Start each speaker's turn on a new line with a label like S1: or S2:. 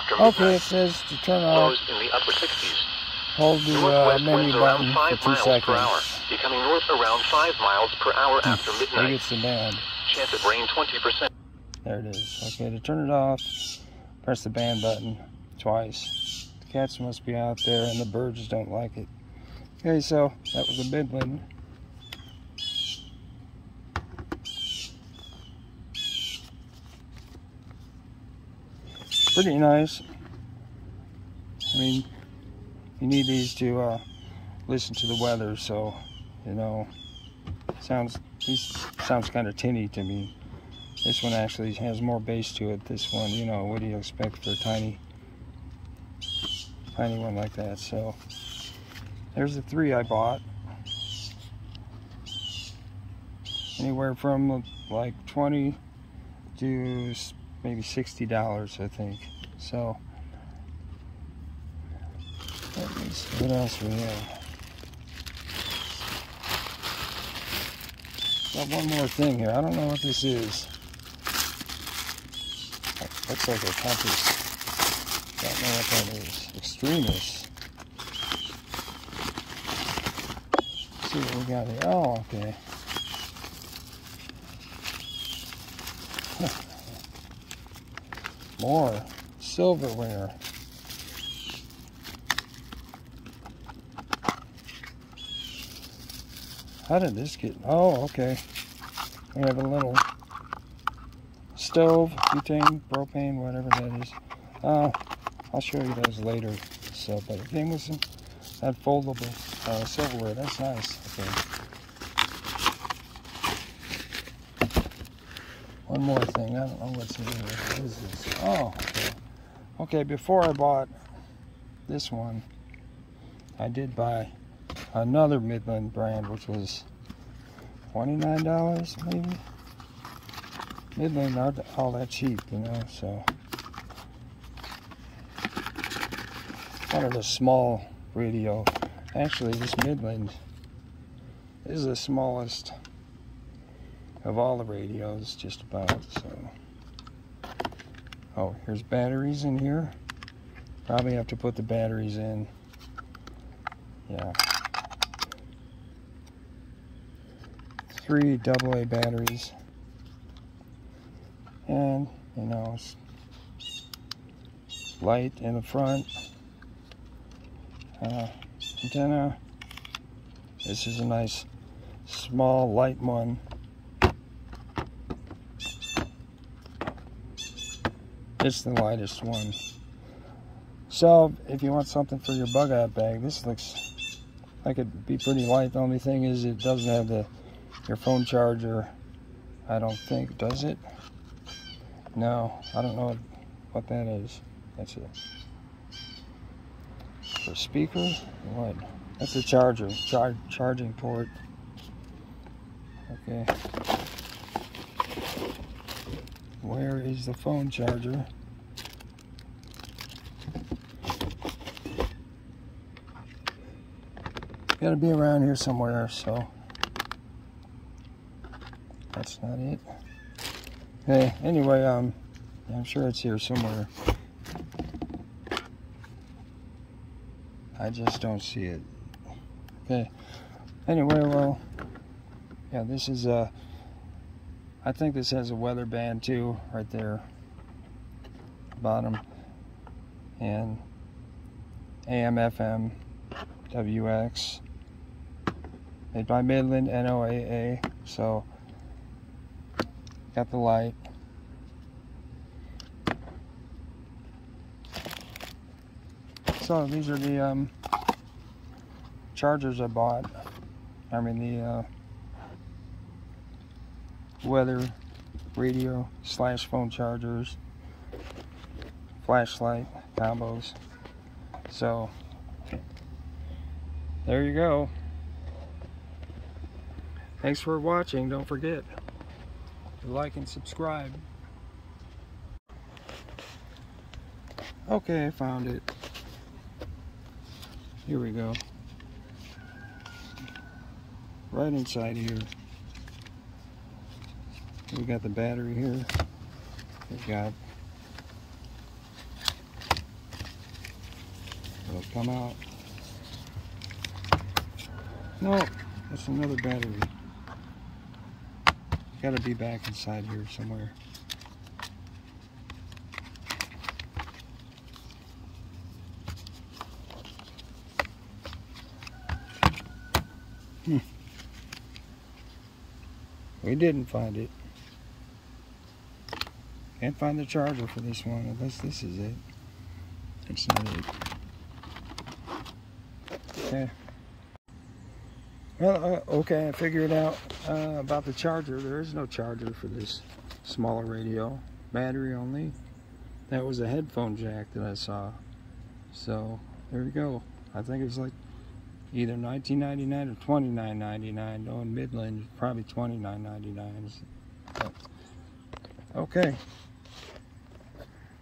S1: after.
S2: Okay, it says to turn off.
S1: Lows in the upper 60s.
S2: Hold the uh, menu button for two seconds.
S1: per hour, becoming north around 5 miles per hour after
S2: Maybe
S1: midnight.
S2: it's the band.
S1: Chance of rain 20%.
S2: There it is. Okay, to turn it off, press the band button twice. The cats must be out there and the birds don't like it. Okay, so that was a Midland. Pretty nice. I mean, you need these to uh, listen to the weather, so, you know, sounds, these sounds kind of tinny to me. This one actually has more bass to it. This one, you know, what do you expect for a tiny, tiny one like that? So, there's the three I bought. Anywhere from like 20 to maybe $60, I think. So, let me see what else we have. Got one more thing here. I don't know what this is. Looks like a compass. Don't know what that is. Extremist. Let's see what we got here. Oh, okay. More silverware. How did this get? Oh, okay. We have a little stove, butane, propane, whatever that is. Uh, I'll show you those later. So, but it came with some that foldable uh, silverware. That's nice. Okay. One more thing. I don't know what's in here. What is this? Oh, okay. Before I bought this one, I did buy another Midland brand, which was $29 maybe. Midland aren't all that cheap, you know, so. Wanted a small radio. Actually, this Midland is the smallest of all the radios, just about, so. Oh, here's batteries in here. Probably have to put the batteries in. Yeah. Three AA batteries. And, you know, light in the front. Uh, antenna. This is a nice small light one. It's the lightest one. So, if you want something for your bug out bag, this looks like it'd be pretty light. The only thing is it doesn't have the your phone charger. I don't think, does it? No, I don't know what that is. That's it. For speaker? What? That's a charger. Char charging port. Okay. Where is the phone charger? Gotta be around here somewhere, so that's not it. Okay, anyway, um, I'm sure it's here somewhere. I just don't see it. Okay, anyway, well, yeah, this is a, I think this has a weather band too, right there, bottom, and AM, FM, WX, made by Midland, NOAA, so got the light. So these are the um, chargers I bought. I mean the uh, weather radio slash phone chargers, flashlight combos. So there you go. Thanks for watching. Don't forget to like and subscribe. Okay, I found it. Here we go. Right inside here. We got the battery here. We got it'll come out. No, that's another battery. Got to be back inside here somewhere. Hmm. We didn't find it. Can't find the charger for this one unless this is it. It's not it. Okay. Well, uh, okay, I figured out uh, about the charger. There is no charger for this smaller radio. Battery only. That was a headphone jack that I saw. So, there we go. I think it's like either 19.99 or 29.99. No, in Midland, probably 29.99. Okay.